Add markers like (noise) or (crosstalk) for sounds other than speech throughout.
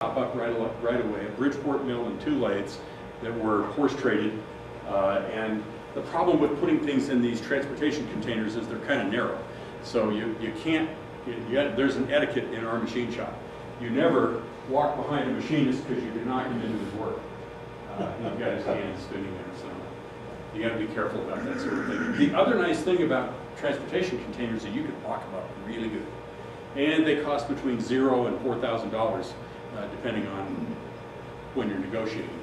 pop up right, right away, a Bridgeport mill and two lathes that were horse traded. Uh, and the problem with putting things in these transportation containers is they're kind of narrow. So you, you can't, you, you got, there's an etiquette in our machine shop. You never walk behind a machinist because you can knock him into his work. Uh, he's got his hands spinning there, so you gotta be careful about that sort of thing. The other nice thing about transportation containers is you can walk them up really good. And they cost between zero and four thousand dollars, uh, depending on when you're negotiating.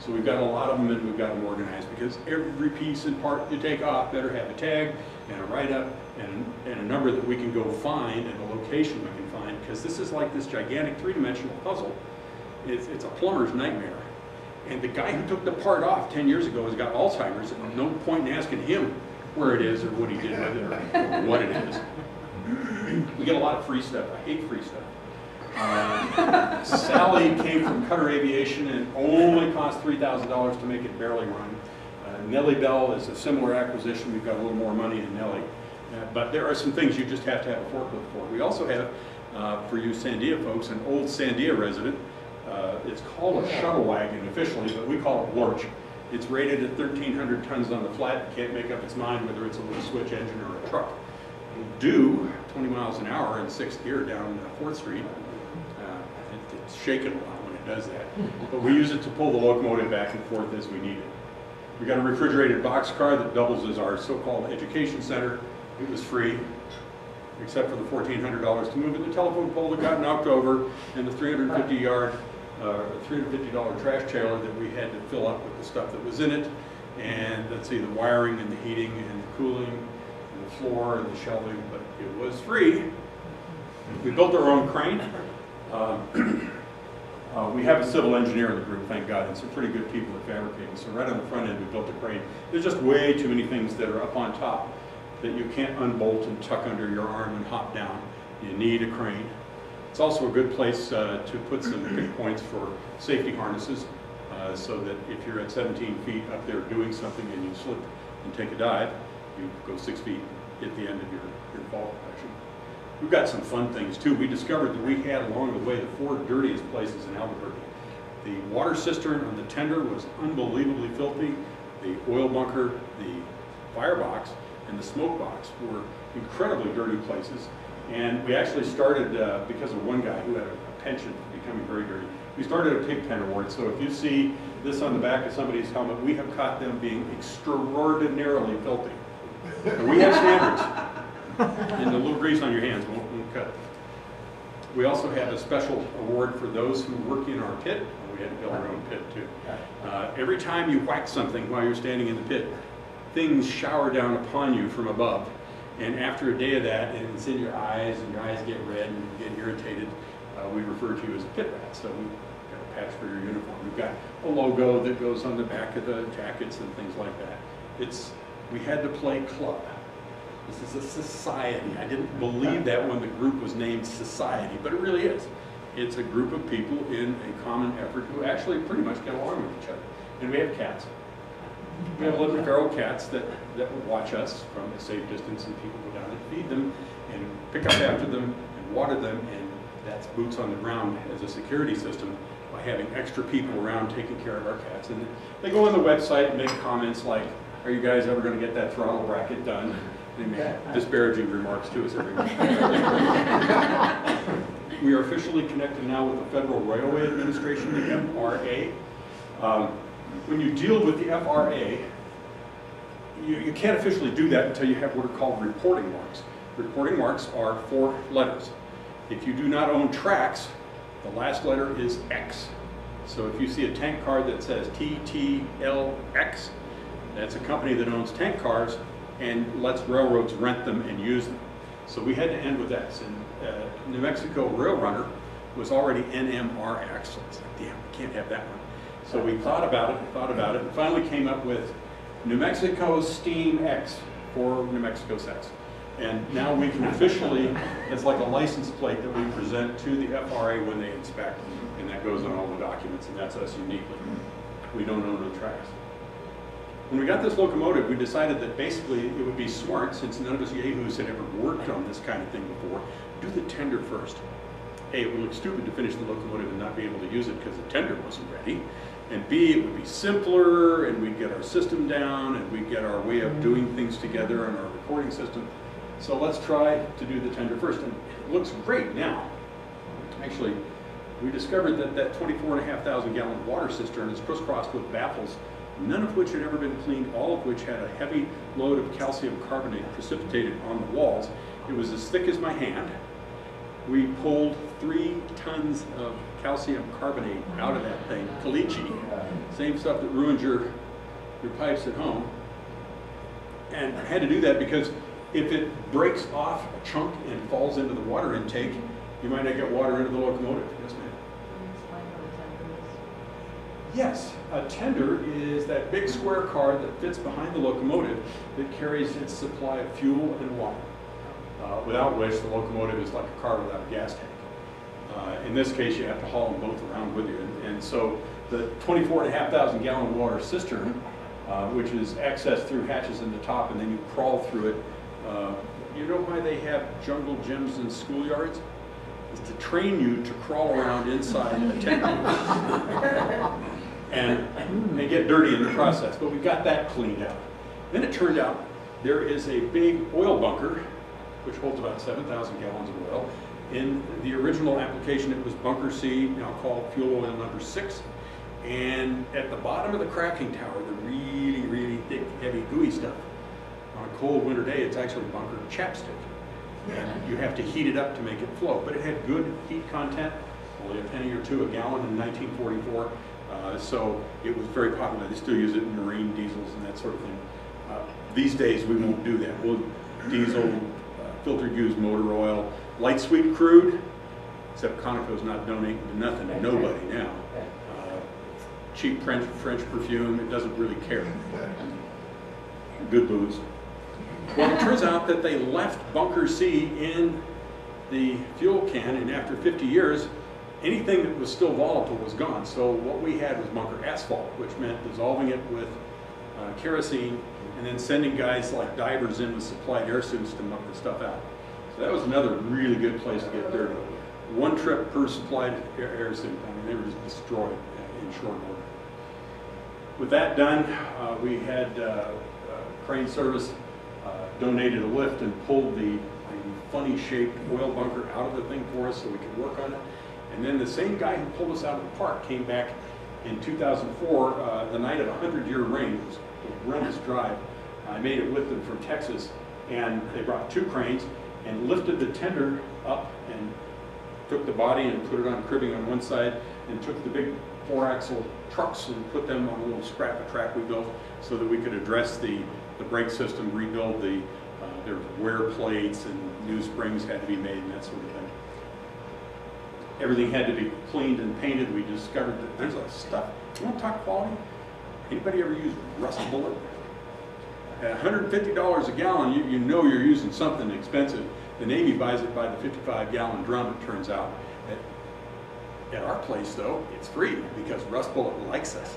So we've got a lot of them and we've got them organized because every piece and part you take off better have a tag and a write-up and, and a number that we can go find and a location we can find because this is like this gigantic three-dimensional puzzle. It's, it's a plumber's nightmare. And the guy who took the part off 10 years ago has got Alzheimer's and no point in asking him where it is or what he did with it or what it is. We get a lot of free stuff. I hate free stuff. Uh, Sally came from Cutter Aviation and it only cost $3,000 to make it barely run. Uh, Nellie Bell is a similar acquisition. We've got a little more money in Nellie. Uh, But there are some things you just have to have a forklift for. We also have, uh, for you Sandia folks, an old Sandia resident. Uh, It's called a shuttle wagon officially, but we call it lurch. It's rated at 1,300 tons on the flat. Can't make up its mind whether it's a little switch engine or a truck. It'll Do 20 miles an hour in sixth gear down uh, Fourth Street. Uh, it- a lot when it does that. But we use it to pull the locomotive back and forth as we need it. We got a refrigerated boxcar that doubles as our so-called education center. It was free, except for the fourteen hundred dollars to move it, the telephone pole that got knocked over, and the three hundred and fifty yard, uh, three hundred and fifty dollar trash trailer that we had to fill up with the stuff that was in it. And let's see, the wiring and the heating and the cooling and the floor and the shelving, but it was free. We built our own crane. Um, (clears throat) uh, We have a civil engineer in the group, thank God, and some pretty good people at fabricating. So right on the front end, we built a crane. There's just way too many things that are up on top that you can't unbolt and tuck under your arm and hop down. You need a crane. It's also a good place uh, to put some pick (clears throat) points for safety harnesses, uh, so that if you're at 17 feet up there doing something and you slip and take a dive, you go six feet, hit the end of your, your fall. We've got some fun things too. We discovered that we had along the way the four dirtiest places in Albuquerque. The water cistern on the tender was unbelievably filthy. The oil bunker, the firebox, and the smoke box were incredibly dirty places. And we actually started, uh, because of one guy who had a a penchant for becoming very dirty, we started a pig pen award. So if you see this on the back of somebody's helmet, we have caught them being extraordinarily filthy. And we have standards. And the little grease on your hands won't, won't cut it. We also have a special award for those who work in our pit. We had to build our own pit too. Uh, every time you whack something while you're standing in the pit, things shower down upon you from above. And after a day of that, and it's in your eyes, and your eyes get red and you get irritated, uh, we refer to you as a pit rat. So we've got a patch for your uniform. We've got a logo that goes on the back of the jackets and things like that. It's, we had to play club. This is a society. I didn't believe that when the group was named society, but it really is. It's a group of people in a common effort who actually pretty much get along with each other. And we have cats. We have little feral cats that, that watch us from a safe distance and people go down and feed them and pick up after them and water them and that's boots on the ground as a security system by having extra people around taking care of our cats. And they go on the website and make comments like, are you guys ever gonna get that throttle bracket done? They make disparaging remarks to us every week. (laughs) We are officially connected now with the Federal Railway Administration, the FRA. Um, When you deal with the FRA, you, you can't officially do that until you have what are called reporting marks. Reporting marks are four letters. If you do not own tracks, the last letter is X. So if you see a tank card that says TTLX, that's a company that owns tank cars and lets railroads rent them and use them. So we had to end with X. And uh, New Mexico Rail Runner was already NMRX. So it's like, damn, we can't have that one. So we thought about it, and thought about it, and finally came up with New Mexico Steam X for New Mexico sex. And now we can officially, it's like a license plate that we present to the FRA when they inspect, and that goes on all the documents, and that's us uniquely. We don't own the tracks. When we got this locomotive, we decided that basically it would be smart, since none of us yahoos had ever worked on this kind of thing before, do the tender first. A, it would look stupid to finish the locomotive and not be able to use it because the tender wasn't ready. And B, it would be simpler and we'd get our system down and we'd get our way of doing things together on our recording system. So let's try to do the tender first. And it looks great now. Actually, we discovered that that 24 and a half thousand gallon water cistern is crisscrossed with baffles, none of which had ever been cleaned, all of which had a heavy load of calcium carbonate precipitated on the walls. It was as thick as my hand. We pulled three tons of calcium carbonate out of that thing, caliche, same stuff that ruins your, your pipes at home. And I had to do that because if it breaks off a chunk and falls into the water intake, you might not get water into the locomotive. Yes, ma'am. Yes, a tender is that big square car that fits behind the locomotive that carries its supply of fuel and water, uh, without which the locomotive is like a car without a gas tank. Uh, in this case, you have to haul them both around with you. And, and so the 24 and a half thousand gallon water cistern, uh, which is accessed through hatches in the top and then you crawl through it, uh, you know why they have jungle gyms and schoolyards? Is to train you to crawl around inside a tent (laughs) and they get dirty in the process. But we got that cleaned out. Then it turned out there is a big oil bunker, which holds about 7,000 gallons of oil. In the original application, it was bunker C, now called fuel oil number six. And at the bottom of the cracking tower, the really, really thick, heavy, gooey stuff, on a cold winter day, it's actually bunker chapstick. And you have to heat it up to make it flow. But it had good heat content, only a penny or two a gallon in 1944. Uh, so it was very popular. They still use it in marine diesels and that sort of thing. Uh, these days, we won't do that. We'll diesel, uh, filtered used motor oil, light sweet crude, except Conoco's not donating to nothing to nobody now. Uh, cheap French, French perfume, it doesn't really care. Good booze. Well, it turns out that they left bunker C in the fuel can, and after 50 years, anything that was still volatile was gone. So what we had was bunker asphalt, which meant dissolving it with uh, kerosene and then sending guys like divers in with supplied air suits to muck the stuff out. So that was another really good place to get dirty. One trip per supplied air, air suit. I mean, they were just destroyed in short order. With that done, uh, we had uh, uh, crane service uh, donated a lift and pulled the, the funny shaped oil bunker out of the thing for us so we could work on it. And then the same guy who pulled us out of the park came back in 2004, uh, the night of a 100-year rain. It was a horrendous drive. I made it with them from Texas, and they brought two cranes and lifted the tender up and took the body and put it on cribbing on one side, and took the big four-axle trucks and put them on a little scrap of track we built so that we could address the, the brake system, rebuild the, uh, their wear plates, and new springs had to be made and that sort of thing everything had to be cleaned and painted. We discovered that there's a stuff. You want to talk quality? Anybody ever use rust bullet? At $150 a gallon, you, you know you're using something expensive. The Navy buys it by the 55 gallon drum, it turns out. At, at our place, though, it's free because Rust Bullet likes us.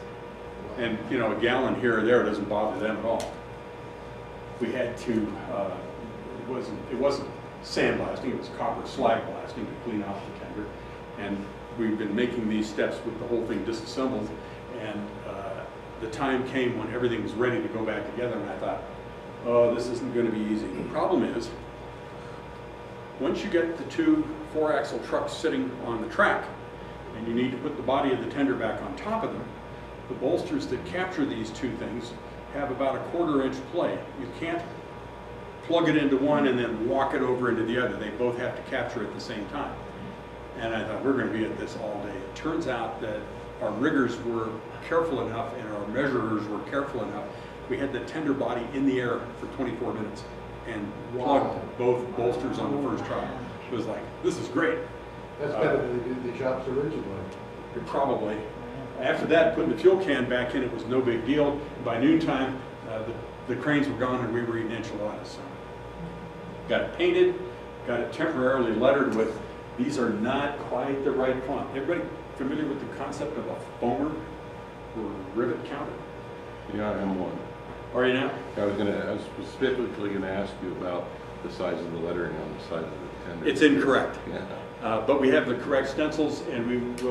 And, you know, a gallon here or there doesn't bother them at all. We had to, uh, it wasn't, it wasn't sandblasting, it was copper slag blasting to clean off the. And we've been making these steps with the whole thing disassembled. And uh, the time came when everything was ready to go back together, and I thought, oh, this isn't going to be easy. The problem is, once you get the two four-axle trucks sitting on the track, and you need to put the body of the tender back on top of them, the bolsters that capture these two things have about a quarter inch play. You can't plug it into one and then walk it over into the other. They both have to capture at the same time. And I thought, we're going to be at this all day. It turns out that our riggers were careful enough and our measurers were careful enough. We had the tender body in the air for 24 minutes and plugged both bolsters on the first try. It was like, this is great. That's better than they did the shops originally. Probably. After that, putting the fuel can back in, it was no big deal. By noontime, uh, the, the cranes were gone and we were eating enchiladas. So. Got it painted, got it temporarily lettered with, these are not quite the right font. Everybody familiar with the concept of a foamer or rivet counter? Yeah, I am one. Are you now? I was gonna, I was specifically gonna ask you about the size of the lettering on the side of the tender. It's incorrect. Yeah. Uh, but we have the correct stencils and we will